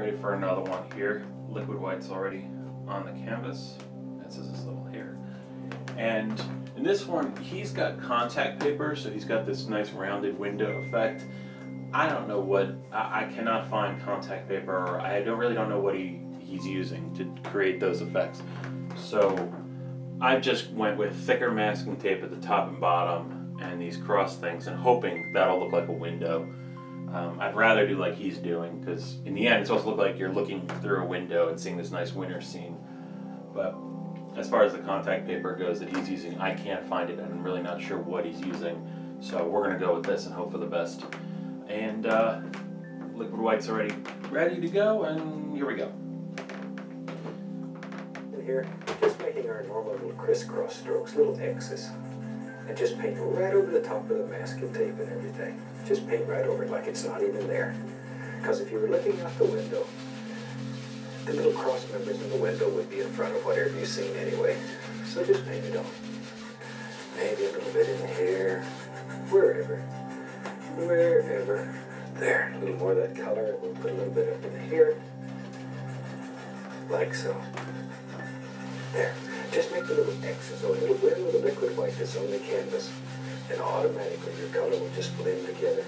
Ready for another one here. Liquid white's already on the canvas. This is his little hair. And in this one, he's got contact paper, so he's got this nice rounded window effect. I don't know what, I, I cannot find contact paper, or I don't really don't know what he, he's using to create those effects. So I just went with thicker masking tape at the top and bottom and these cross things and hoping that'll look like a window. Um, I'd rather do like he's doing because in the end it's supposed to look like you're looking through a window and seeing this nice winter scene. But as far as the contact paper goes that he's using, I can't find it and I'm really not sure what he's using. So we're gonna go with this and hope for the best. And uh, liquid white's already ready to go and here we go. And here, just making our normal little crisscross strokes, little X's. And just paint right over the top of the masking tape and everything. Just paint right over it like it's not even there. Because if you were looking out the window, the little cross members in the window would be in front of whatever you've seen anyway. So just paint it on. Maybe a little bit in here, wherever, wherever. There, a little more of that color, and we'll put a little bit up in here, like so. There. Just make the little X's on it. Where the liquid white that's on the canvas, and automatically your color will just blend together.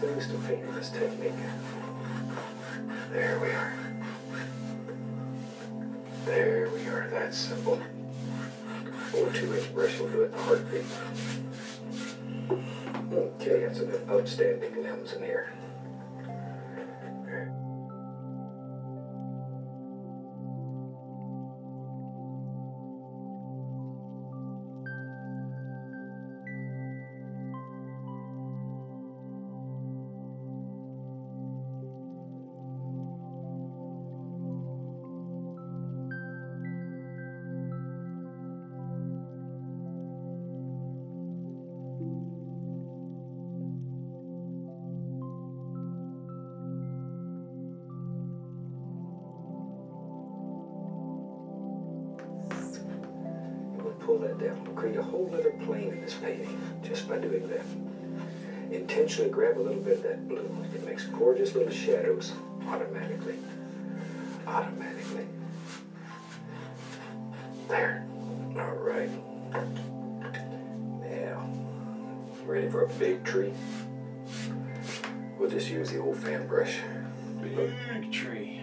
Things to in this technique. There we are. There we are. That's simple. Or two inch brush will do it in a heartbeat. Okay, that's an outstanding limbs in here. That down. Create a whole other plane in this painting just by doing that. Intentionally grab a little bit of that blue. It makes gorgeous little shadows automatically. Automatically. There. All right. Now, ready for a big tree? We'll just use the old fan brush. Big tree.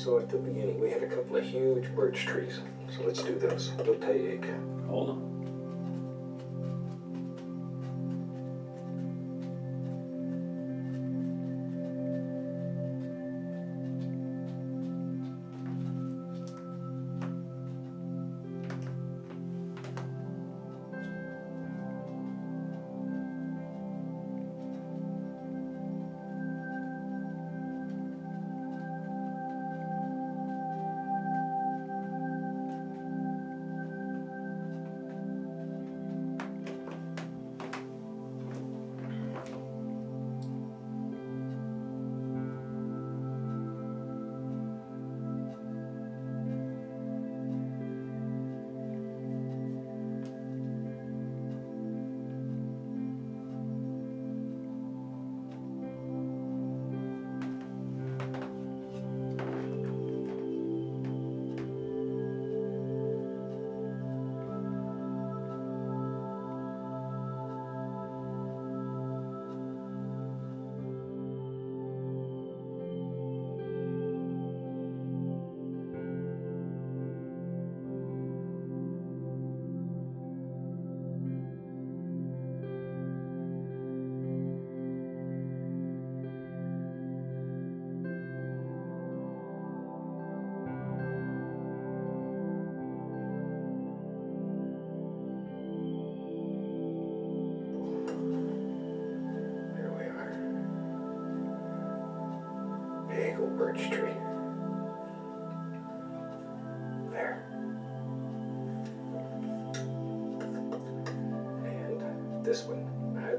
Saw at the beginning, we had a couple of huge birch trees. So let's do those. Little take. Hold on.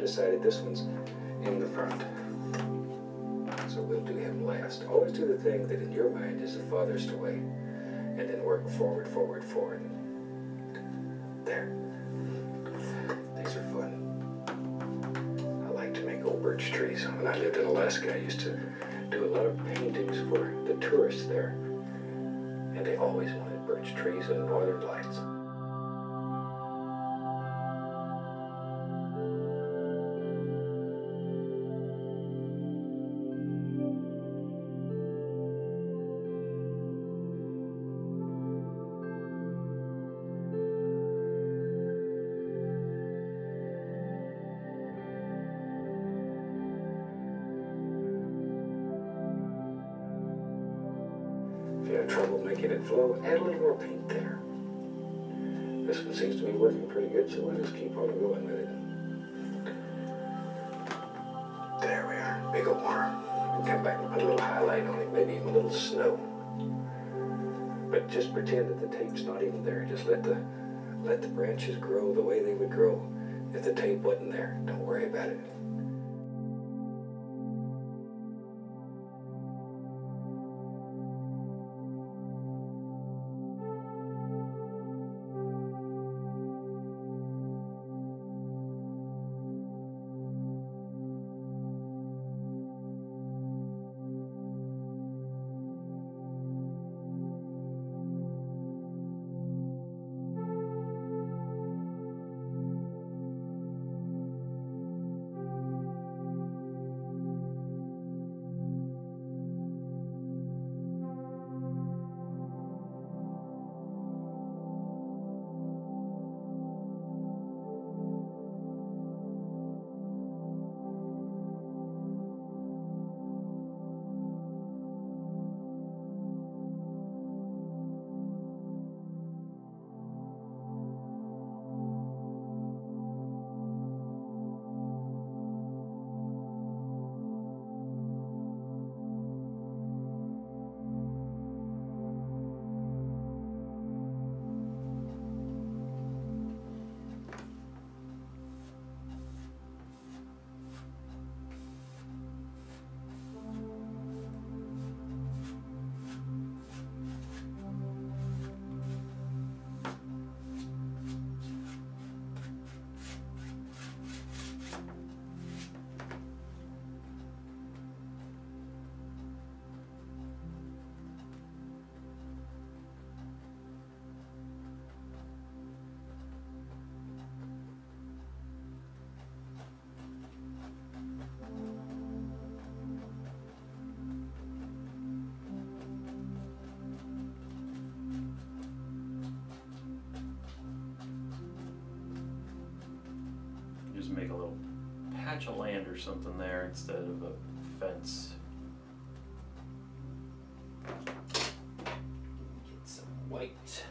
Decided this one's in the front. So we'll do him last. Always do the thing that in your mind is the farthest away. And then work forward, forward, forward. There. These are fun. I like to make old birch trees. When I lived in Alaska, I used to do a lot of paintings for the tourists there. And they always wanted birch trees and northern lights. Trouble making it flow, add a little more paint there. This one seems to be working pretty good, so we'll just keep on going with it. There we are, big old worm. We'll come back and put a little highlight on it, maybe even a little snow. But just pretend that the tape's not even there. Just let the let the branches grow the way they would grow if the tape wasn't there. Don't worry about it. Patch of land or something there instead of a fence. Get some white.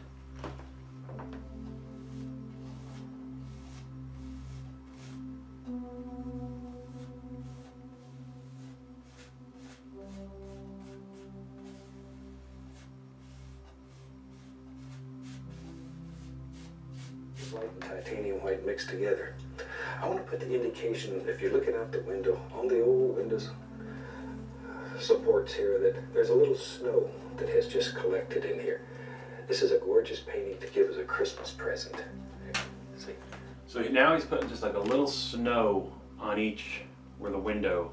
white and titanium white mixed together. I want to put the indication, if you're looking out the window, on the old windows supports here, that there's a little snow that has just collected in here. This is a gorgeous painting to give as a Christmas present. See? So now he's putting just like a little snow on each where the window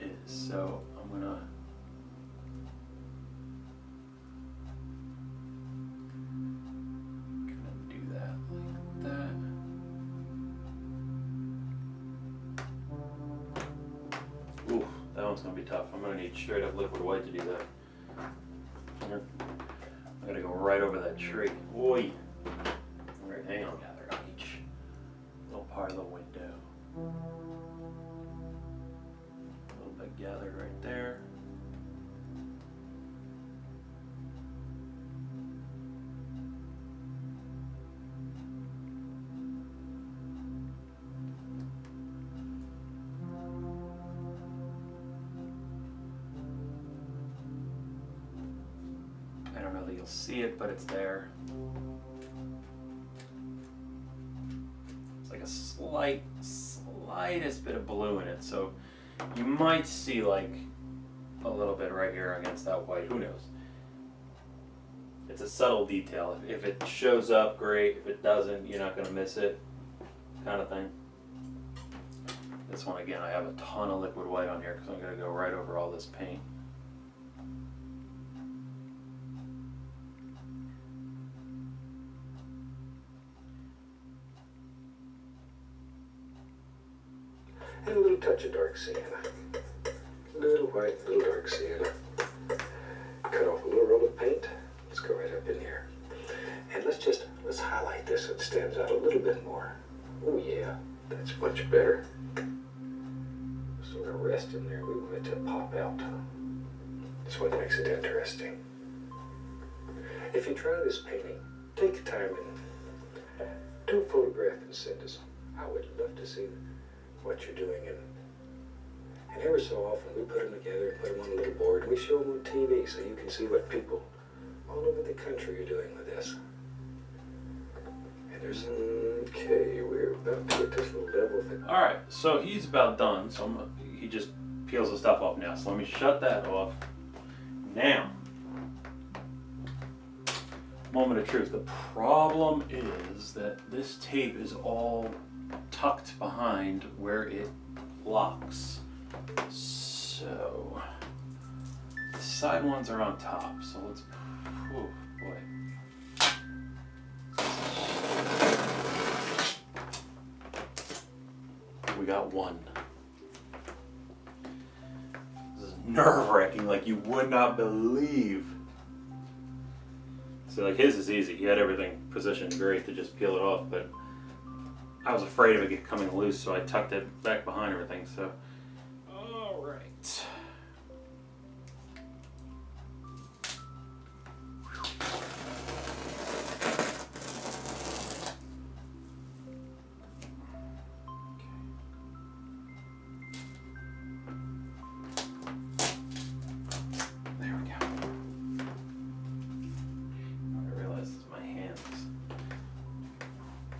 is. So I'm gonna. Straight up liquid white to do that. Here. I gotta go right over that tree. Oi! Alright, hang on, gather on each little part of the window. A little bit gathered right there. See it, but it's there. It's like a slight, slightest bit of blue in it, so you might see like a little bit right here against that white. Who knows? It's a subtle detail. If it shows up, great. If it doesn't, you're not gonna miss it, kind of thing. This one again, I have a ton of liquid white on here because I'm gonna go right over all this paint. And a little touch of dark sienna. Little white, little dark sienna. Cut off a little roll of paint. Let's go right up in here. And let's just, let's highlight this so it stands out a little bit more. Oh yeah, that's much better. Sort of rest in there. We want it to pop out. That's what makes it interesting. If you try this painting, take time and do a photograph and send us. I would love to see what you're doing and and every so often we put them together and put them on a little board and we show them on TV so you can see what people all over the country are doing with this. And there's okay, we're about to get this little level thing. All right, so he's about done. So I'm, he just peels the stuff off now. So let me shut that off. Now, moment of truth. The problem is that this tape is all tucked behind where it locks. So the side ones are on top. So let's. Oh boy. We got one. This is nerve wracking, like you would not believe. So like his is easy. He had everything positioned great to just peel it off, but I was afraid of it coming loose, so I tucked it back behind everything. So,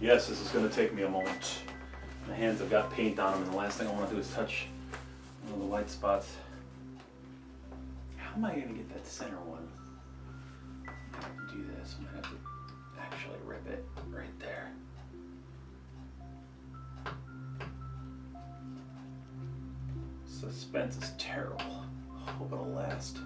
Yes, this is going to take me a moment. My hands have got paint on them, and the last thing I want to do is touch one of the white spots. How am I going to get that center one? I have to do this. I'm going to have to actually rip it right there. Suspense is terrible. Hope it'll last.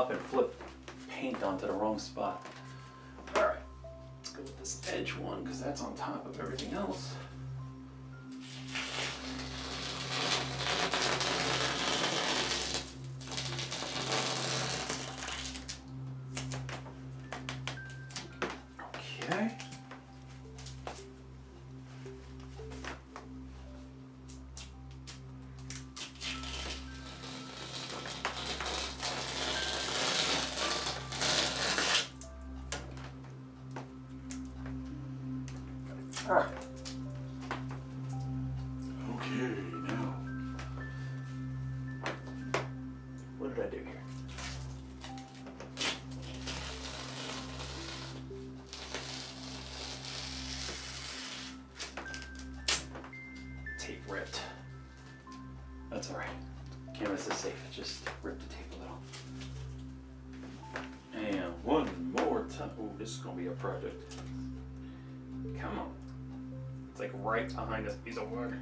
Up and flip paint onto the wrong spot. All right, let's go with this edge one because that's on top of everything else. This is gonna be a project. Come on. It's like right behind this piece of wood.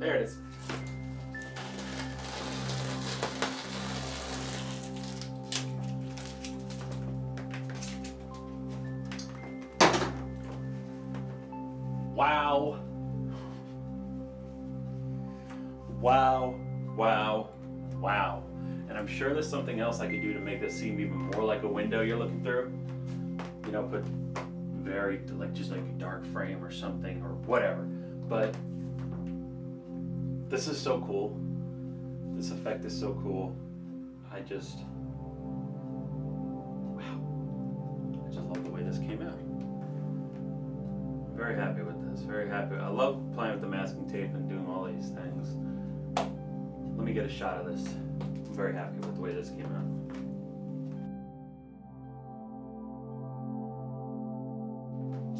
There it is. Wow. Wow, wow, wow. And I'm sure there's something else I could do to make this seem even more like a window you're looking through. Know, put very like just like a dark frame or something or whatever. But this is so cool. This effect is so cool. I just wow. I just love the way this came out. Very happy with this. Very happy. I love playing with the masking tape and doing all these things. Let me get a shot of this. I'm very happy with the way this came out.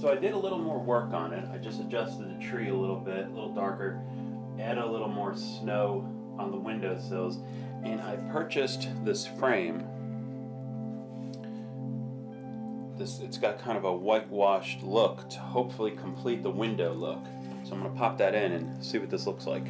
So I did a little more work on it. I just adjusted the tree a little bit, a little darker, added a little more snow on the windowsills, and I purchased this frame. This it's got kind of a whitewashed look to hopefully complete the window look. So I'm gonna pop that in and see what this looks like.